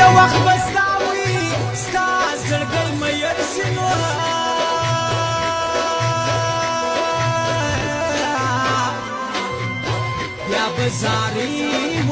یو وخت بستاوي ستا زړګی مې يرسنو بیا بزاری